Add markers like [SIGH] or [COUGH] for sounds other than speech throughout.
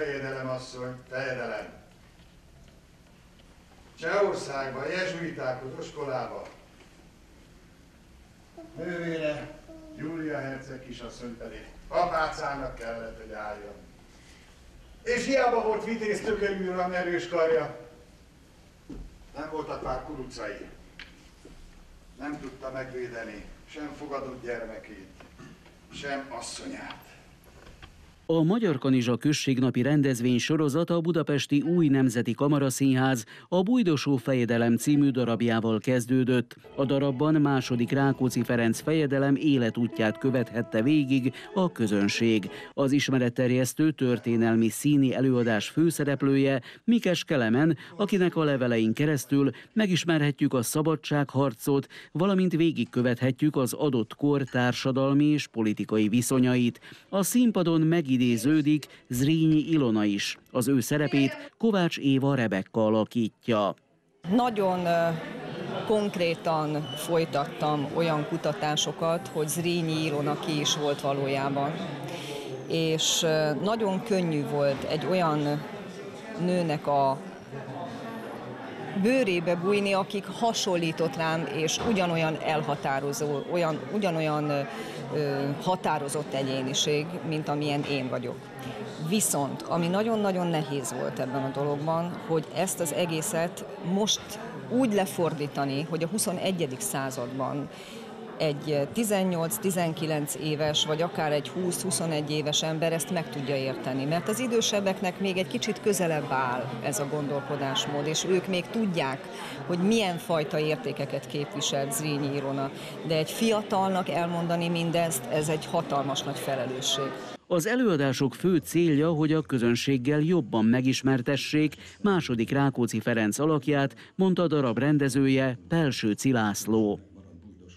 fejedelem asszony, fejedelem. Csehországba, jezsuitákhoz, oskolába. Nővére, Júlia herceg kisasszony pedig apácának kellett, hogy álljon. És hiába volt vitéz tökönyű uram erős karja, nem voltak már kurucai. Nem tudta megvédeni sem fogadott gyermekét, sem asszonyát. A Magyar Kanizsa községnapi rendezvény sorozata a Budapesti Új Nemzeti Kamaraszínház a Bújdosó fejedelem című darabjával kezdődött. A darabban második Rákóczi Ferenc fejedelem életútját követhette végig a közönség. Az ismeretterjesztő történelmi színi előadás főszereplője Mikes Kelemen, akinek a levelein keresztül megismerhetjük a szabadságharcot, valamint végigkövethetjük az adott kor társadalmi és politikai viszonyait. A színpadon megidézett idéződik Zrínyi Ilona is. Az ő szerepét Kovács Éva Rebekka alakítja. Nagyon konkrétan folytattam olyan kutatásokat, hogy Zrínyi Ilona ki is volt valójában. És nagyon könnyű volt egy olyan nőnek a bőrébe bújni, akik hasonlított rám, és ugyanolyan elhatározó, olyan, ugyanolyan ö, határozott egyéniség, mint amilyen én vagyok. Viszont, ami nagyon-nagyon nehéz volt ebben a dologban, hogy ezt az egészet most úgy lefordítani, hogy a 21. században egy 18-19 éves, vagy akár egy 20-21 éves ember ezt meg tudja érteni. Mert az idősebbeknek még egy kicsit közelebb áll ez a gondolkodásmód, és ők még tudják, hogy milyen fajta értékeket képvisel Zrínyi Irona. De egy fiatalnak elmondani mindezt, ez egy hatalmas nagy felelősség. Az előadások fő célja, hogy a közönséggel jobban megismertessék második Rákóczi Ferenc alakját, mondta darab rendezője Pelső Cilászló.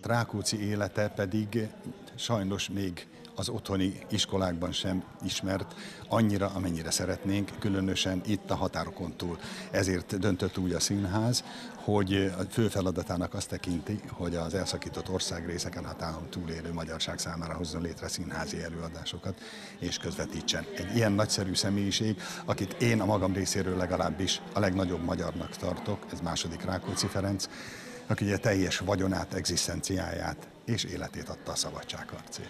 Rákóczi élete pedig sajnos még az otthoni iskolákban sem ismert annyira, amennyire szeretnénk, különösen itt a határokon túl. Ezért döntött úgy a színház, hogy a fő feladatának azt tekinti, hogy az elszakított országrészeken határon túlélő magyarság számára hozzon létre színházi előadásokat, és közvetítsen. Egy ilyen nagyszerű személyiség, akit én a magam részéről legalábbis a legnagyobb magyarnak tartok, ez második Rákóczi Ferenc, aki ugye teljes vagyonát, egzisztenciáját és életét adta a szabadságharcért.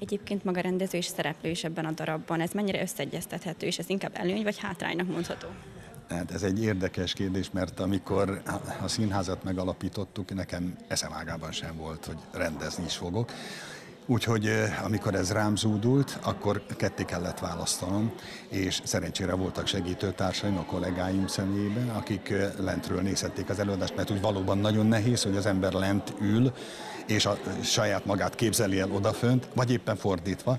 Egyébként maga rendező és szereplő is ebben a darabban. Ez mennyire összeegyeztethető, és ez inkább előny vagy hátránynak mondható? Hát ez egy érdekes kérdés, mert amikor a színházat megalapítottuk, nekem eszemágában sem volt, hogy rendezni is fogok. Úgyhogy amikor ez rám zúdult, akkor ketté kellett választanom, és szerencsére voltak segítőtársaim, a kollégáim személyében, akik lentről nézhették az előadást, mert úgy valóban nagyon nehéz, hogy az ember lent ül, és a saját magát képzeli el odafönt, vagy éppen fordítva.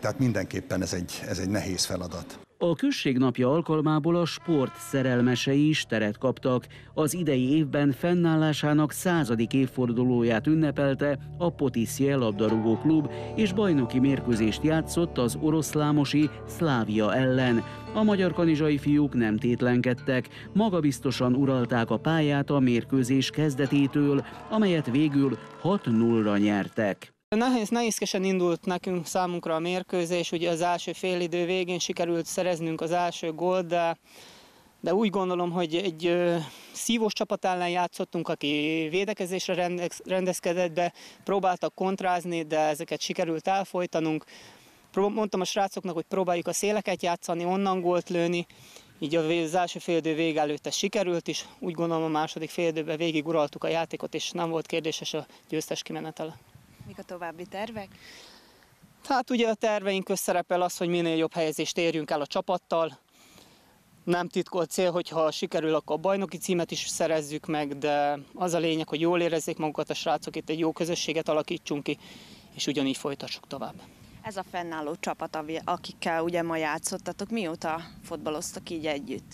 Tehát mindenképpen ez egy, ez egy nehéz feladat. A községnapja alkalmából a sport szerelmesei is teret kaptak. Az idei évben fennállásának századik évfordulóját ünnepelte a Potiszje labdarúgó klub, és bajnoki mérkőzést játszott az oroszlámosi Szlávia ellen. A magyar kanizsai fiúk nem tétlenkedtek, magabiztosan uralták a pályát a mérkőzés kezdetétől, amelyet végül 6-0-ra nyertek. Nehéz, nehézkesen indult nekünk számunkra a mérkőzés, ugye az első félidő végén sikerült szereznünk az első gólt, de, de úgy gondolom, hogy egy ö, szívós csapat ellen játszottunk, aki védekezésre rendez, rendezkedett be, próbáltak kontrázni, de ezeket sikerült elfolytanunk. Mondtam a srácoknak, hogy próbáljuk a széleket játszani, onnan gólt lőni, így az első félidő vég előtt ez sikerült is. Úgy gondolom a második félidőben végig uraltuk a játékot, és nem volt kérdéses a győztes kimenetele. Mik a további tervek? Hát ugye a terveink közszerepel az, hogy minél jobb helyezést érjünk el a csapattal. Nem titkolt cél, hogyha sikerül, akkor a bajnoki címet is szerezzük meg, de az a lényeg, hogy jól érezzék magukat a srácok, itt egy jó közösséget alakítsunk ki, és ugyanígy folytassuk tovább. Ez a fennálló csapat, akikkel ugye ma játszottatok, mióta fotbaloztak így együtt?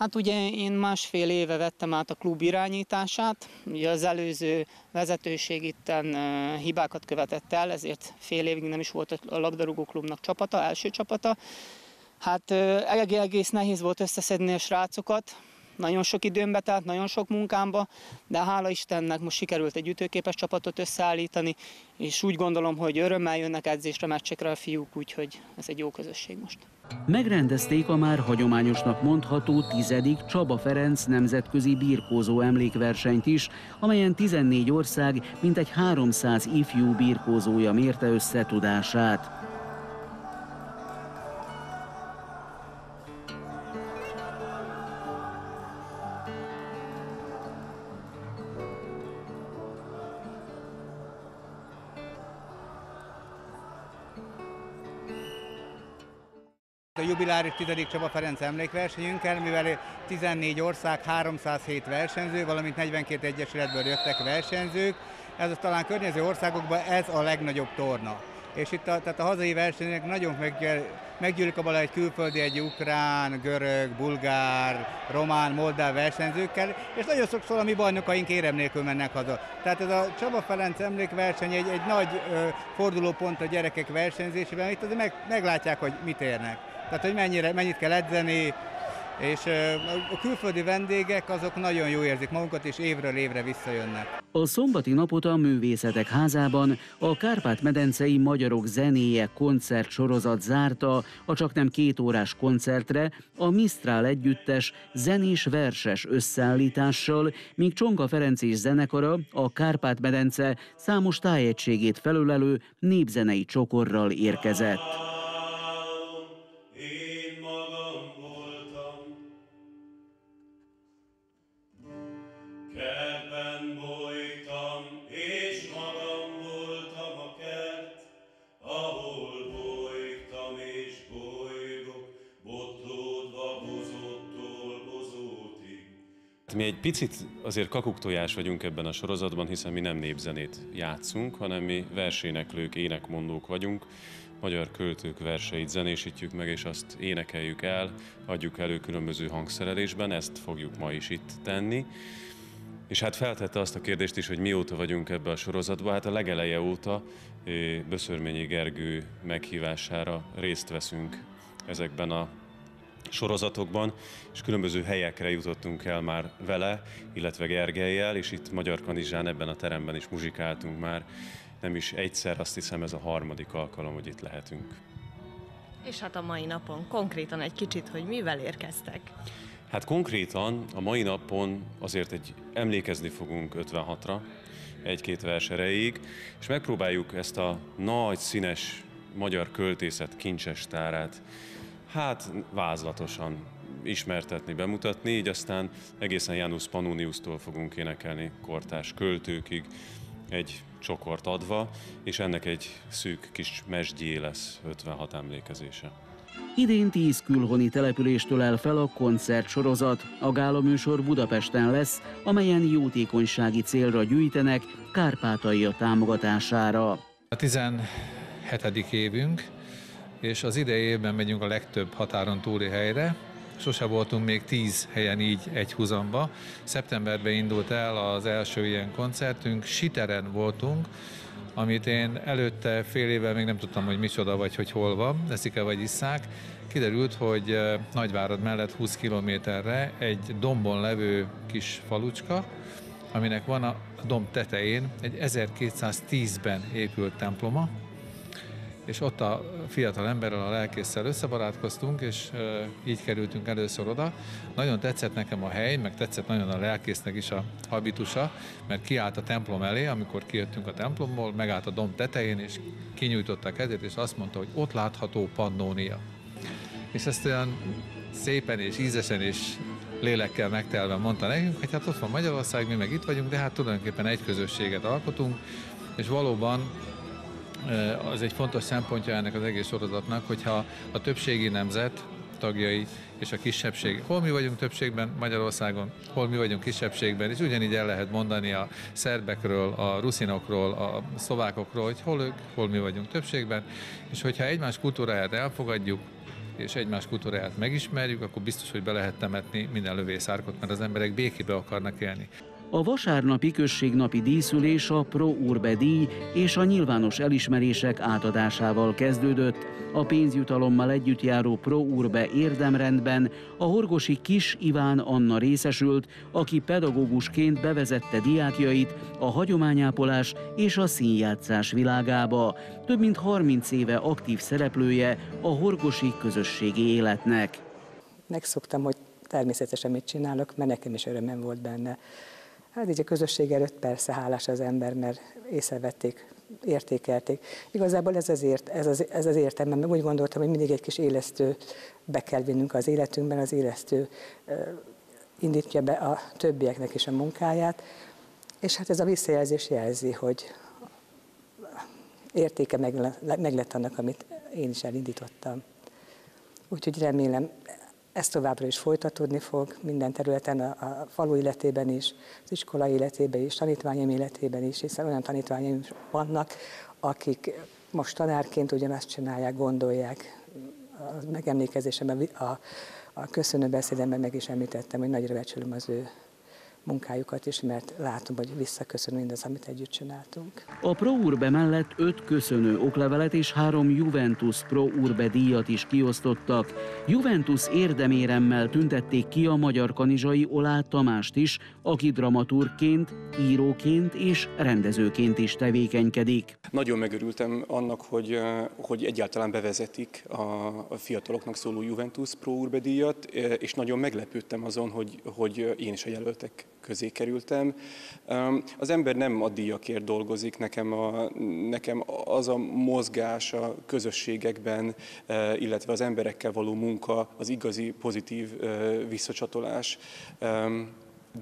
Hát ugye én másfél éve vettem át a klub irányítását, ugye az előző vezetőség itten hibákat követett el, ezért fél évig nem is volt a labdarúgó klubnak csapata, első csapata. Hát egész nehéz volt összeszedni a srácokat, nagyon sok időmbe telt, nagyon sok munkámba, de hála Istennek most sikerült egy ütőképes csapatot összeállítani, és úgy gondolom, hogy örömmel jönnek edzésre, meccsekre a fiúk, úgyhogy ez egy jó közösség most. Megrendezték a már hagyományosnak mondható tizedik Csaba Ferenc nemzetközi birkózó emlékversenyt is, amelyen 14 ország mintegy 300 ifjú birkózója mérte össze. A jubiláris 10. Csaba Ferenc emlékversenyünkkel, mivel 14 ország, 307 versenyző, valamint 42 egyesületből jöttek versenyzők, ez talán környező országokban ez a legnagyobb torna. És itt a, tehát a hazai versenyek nagyon meggyűlik abban egy külföldi, egy ukrán, görög, bulgár, román, moldáv versenyzőkkel, és nagyon sokszor a mi bajnokaink érem nélkül mennek haza. Tehát ez a Csaba Ferenc emlékverseny egy, egy nagy ö, fordulópont a gyerekek versenyzésében, itt azért meg, meglátják, hogy mit érnek. Tehát, hogy mennyire, mennyit kell edzeni, és a külföldi vendégek azok nagyon jó érzik magukat, és évről évre visszajönnek. A szombati napot a Művészetek Házában a Kárpát-medencei Magyarok Zenéje koncert sorozat zárta a csak nem két órás koncertre a Mistrál együttes zenés verses összeállítással, míg Csonka Ferenc és zenekara a Kárpát-medence számos tájegységét felölelő népzenei csokorral érkezett. Mi egy picit azért kakuktojás vagyunk ebben a sorozatban, hiszen mi nem népzenét játszunk, hanem mi verséneklők, énekmondók vagyunk. Magyar költők verseit zenésítjük meg, és azt énekeljük el, adjuk elő különböző hangszerelésben, ezt fogjuk ma is itt tenni. És hát feltette azt a kérdést is, hogy mióta vagyunk ebbe a sorozatban. Hát a legeleje óta Böszörményi Gergő meghívására részt veszünk ezekben a sorozatokban, és különböző helyekre jutottunk el már vele, illetve Gergelyel, és itt Magyar Kanizsán ebben a teremben is muzsikáltunk már. Nem is egyszer, azt hiszem ez a harmadik alkalom, hogy itt lehetünk. És hát a mai napon konkrétan egy kicsit, hogy mivel érkeztek? Hát konkrétan a mai napon azért egy emlékezni fogunk 56-ra, egy-két vers erejéig, és megpróbáljuk ezt a nagy, színes magyar költészet kincses tárát hát vázlatosan ismertetni, bemutatni, így aztán egészen Janus Pannoniustól fogunk énekelni kortás költőkig, egy csokort adva, és ennek egy szűk kis mesdjé lesz 56 emlékezése. Idén tíz külhoni településtől el fel a koncertsorozat. A gáloműsor Budapesten lesz, amelyen jótékonysági célra gyűjtenek Kárpátaia támogatására. A 17. évünk, és az idei évben megyünk a legtöbb határon túli helyre. Sose voltunk még tíz helyen így egy húzamba. Szeptemberben indult el az első ilyen koncertünk, Siteren voltunk, amit én előtte fél évvel még nem tudtam, hogy micsoda vagy, hogy hol van, eszik-e vagy isszák. Kiderült, hogy Nagyvárad mellett 20 kilométerre egy dombon levő kis falucska, aminek van a domb tetején egy 1210-ben épült temploma, és ott a fiatal emberrel, a lelkészsel összebarátkoztunk, és így kerültünk először oda. Nagyon tetszett nekem a hely, meg tetszett nagyon a lelkésznek is a habitusa, mert kiállt a templom elé, amikor kijöttünk a templomból, megállt a domb tetején, és kinyújtotta a kezét, és azt mondta, hogy ott látható Pannónia. És ezt olyan szépen és ízesen és lélekkel megtelve mondta nekünk, hogy hát ott van Magyarország, mi meg itt vagyunk, de hát tulajdonképpen egy közösséget alkotunk, és valóban az egy fontos szempontja ennek az egész sorozatnak, hogyha a többségi nemzet tagjai és a kisebbség, hol mi vagyunk többségben? Magyarországon, hol mi vagyunk kisebbségben, és ugyanígy el lehet mondani a szerbekről, a ruszinokról, a szlovákokról, hogy hol ők, hol mi vagyunk többségben, és hogyha egymás kultúráját elfogadjuk, és egymás kultúráját megismerjük, akkor biztos, hogy be lehet temetni minden lövészárkot, mert az emberek békébe akarnak élni. A vasárnapi községnapi díszülés a Pro Urbe díj és a nyilvános elismerések átadásával kezdődött. A pénzjutalommal együtt járó Pro Urbe érdemrendben a horgosi Kis Iván Anna részesült, aki pedagógusként bevezette diákjait a hagyományápolás és a színjátszás világába. Több mint 30 éve aktív szereplője a horgosi közösségi életnek. Megszoktam, hogy természetesen mit csinálok, mert nekem is örömem volt benne. Hát így a közösség előtt persze hálás az ember, mert észrevették, értékelték. Igazából ez az, ért, ez az, ez az értelme, meg úgy gondoltam, hogy mindig egy kis élesztő be kell vinnünk az életünkben, az élesztő indítja be a többieknek is a munkáját, és hát ez a visszajelzés jelzi, hogy értéke meg, meg lett annak, amit én is elindítottam. Úgyhogy remélem, ez továbbra is folytatódni fog minden területen, a, a falu életében is, az iskola életében is, tanítványom életében is, hiszen olyan tanítványom vannak, akik most tanárként ugyanazt csinálják, gondolják. A megemlékezésemben, a, a köszönő beszédemben meg is említettem, hogy nagyra becsülöm az ő munkájukat is, mert látom, hogy visszaköszön mindaz, amit együtt csináltunk. A Pro Urbe mellett öt köszönő oklevelet és három Juventus Pro Urbe díjat is kiosztottak. Juventus érdeméremmel tüntették ki a magyar kanizsai Olá Tamást is, aki dramaturgként, íróként és rendezőként is tevékenykedik. Nagyon megörültem annak, hogy, hogy egyáltalán bevezetik a fiataloknak szóló Juventus Pro Urbe díjat, és nagyon meglepődtem azon, hogy, hogy én is a jelöltek közé kerültem. Az ember nem a díjakért dolgozik, nekem, a, nekem az a mozgás a közösségekben, illetve az emberekkel való munka, az igazi pozitív visszacsatolás.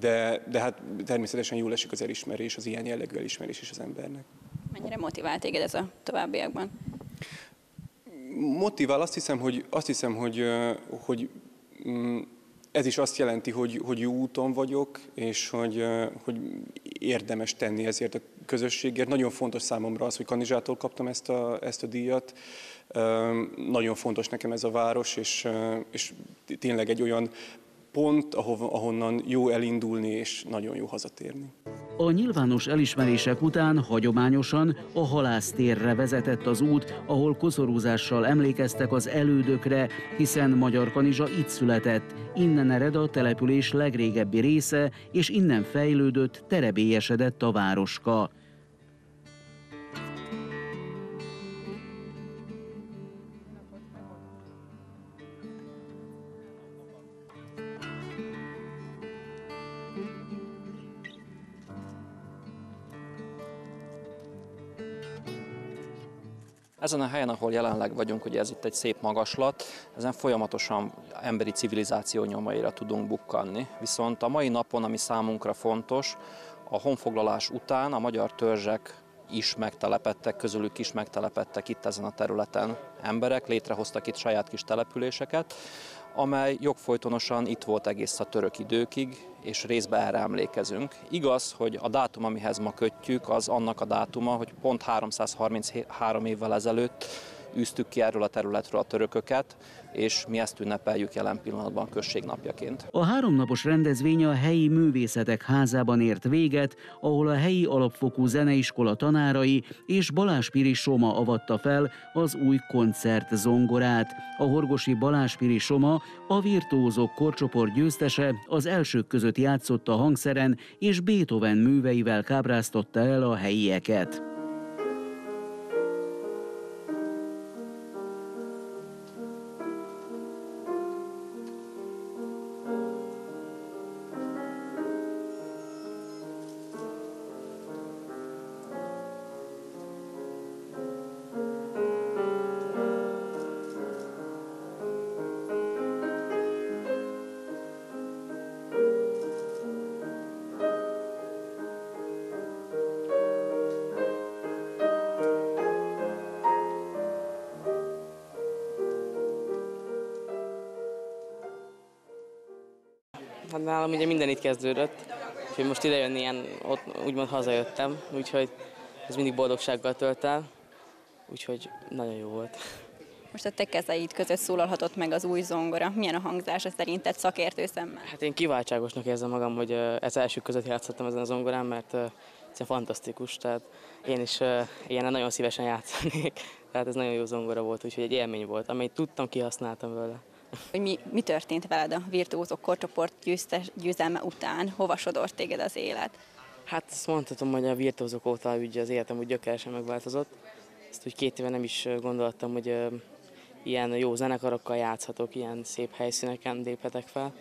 De, de hát természetesen jól esik az elismerés, az ilyen jellegű elismerés is az embernek. Mennyire motivál téged ez a továbbiakban? Motivál, azt hiszem, hogy, azt hiszem, hogy, hogy mm, ez is azt jelenti, hogy, hogy jó úton vagyok, és hogy, hogy érdemes tenni ezért a közösségért. Nagyon fontos számomra az, hogy Kanizsától kaptam ezt a, ezt a díjat. Nagyon fontos nekem ez a város, és, és tényleg egy olyan pont, ahonnan jó elindulni, és nagyon jó hazatérni. A nyilvános elismerések után hagyományosan a halásztérre vezetett az út, ahol koszorúzással emlékeztek az elődökre, hiszen Magyar Kanizsa itt született. Innen ered a település legrégebbi része, és innen fejlődött, terebélyesedett a városka. Ezen a helyen, ahol jelenleg vagyunk, ugye ez itt egy szép magaslat, ezen folyamatosan emberi civilizáció nyomaira tudunk bukkanni. Viszont a mai napon, ami számunkra fontos, a honfoglalás után a magyar törzsek is megtelepettek, közülük is megtelepettek itt ezen a területen emberek, létrehoztak itt saját kis településeket, amely jogfolytonosan itt volt egész a török időkig, és részben erre emlékezünk. Igaz, hogy a dátum, amihez ma kötjük, az annak a dátuma, hogy pont 333 évvel ezelőtt űztük ki erről a területről a törököket, és mi ezt ünnepeljük jelen pillanatban községnapjaként. A háromnapos rendezvény a helyi művészetek házában ért véget, ahol a helyi alapfokú zeneiskola tanárai és Balázs Piri Soma avatta fel az új koncert zongorát. A horgosi Balázs Piri Soma a virtuózok korcsoport győztese az elsők között játszott a hangszeren, és Beethoven műveivel kábráztotta el a helyieket. Hát nálam ugye minden itt kezdődött, úgyhogy most idejönni ilyen, ott úgymond hazajöttem, úgyhogy ez mindig boldogsággal tölt el, úgyhogy nagyon jó volt. Most a te kezeid között szólalhatott meg az új zongora. Milyen a hangzása szerinted szakértő szemmel? Hát én kiváltságosnak érzem magam, hogy ez első között játszottam ezen a zongorán, mert ez fantasztikus, tehát én is ilyen nagyon szívesen játszanék. [LAUGHS] Tehát ez nagyon jó zongora volt, úgyhogy egy élmény volt, amit tudtam, kihasználtam vele. Hogy mi, mi történt veled a virtuózok korcsoport győzelme után? Hova sodort téged az élet? Hát azt mondhatom, hogy a virtuózok óta ugye az életem úgy gyökeresen megváltozott. Ezt úgy két éve nem is gondoltam, hogy uh, ilyen jó zenekarokkal játszhatok, ilyen szép helyszíneken léphetek fel.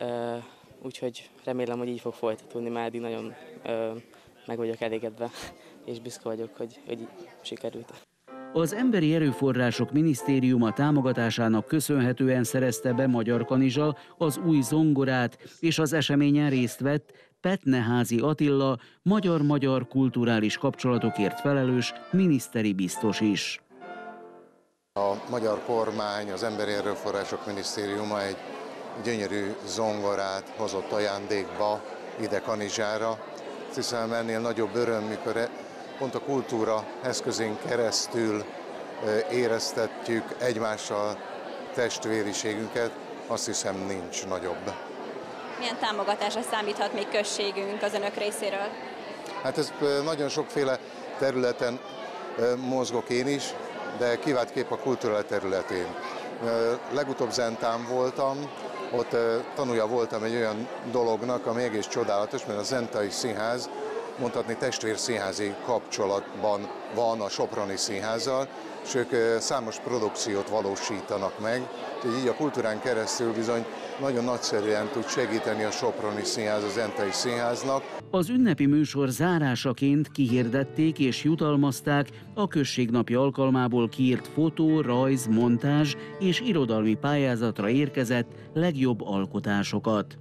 Uh, úgyhogy remélem, hogy így fog folytatódni, mert eddig nagyon uh, meg vagyok elégedve, és büszke vagyok, hogy, hogy sikerült. Az Emberi Erőforrások Minisztériuma támogatásának köszönhetően szerezte be Magyar Kanizsa az új zongorát, és az eseményen részt vett Petneházi Attila, magyar-magyar kulturális kapcsolatokért felelős miniszteri biztos is. A magyar kormány, az Emberi Erőforrások Minisztériuma egy gyönyörű zongorát hozott ajándékba ide Kanizsára. Hiszem ennél nagyobb öröm, mikor e- pont a kultúra eszközén keresztül éreztetjük egymással testvériségünket, azt hiszem nincs nagyobb. Milyen támogatásra számíthat még községünk az önök részéről? Hát ez nagyon sokféle területen mozgok én is, de kivált kép a kultúra területén. Legutóbb Zentán voltam, ott tanulja voltam egy olyan dolognak, ami egész csodálatos, mert a Zentai Színház mondhatni testvérszínházi kapcsolatban van a Soproni Színházzal, és ők számos produkciót valósítanak meg, úgyhogy így a kultúrán keresztül bizony nagyon nagyszerűen tud segíteni a Soproni Színház az Entai Színháznak. Az ünnepi műsor zárásaként kihirdették és jutalmazták a községnapi alkalmából kiírt fotó, rajz, montázs és irodalmi pályázatra érkezett legjobb alkotásokat.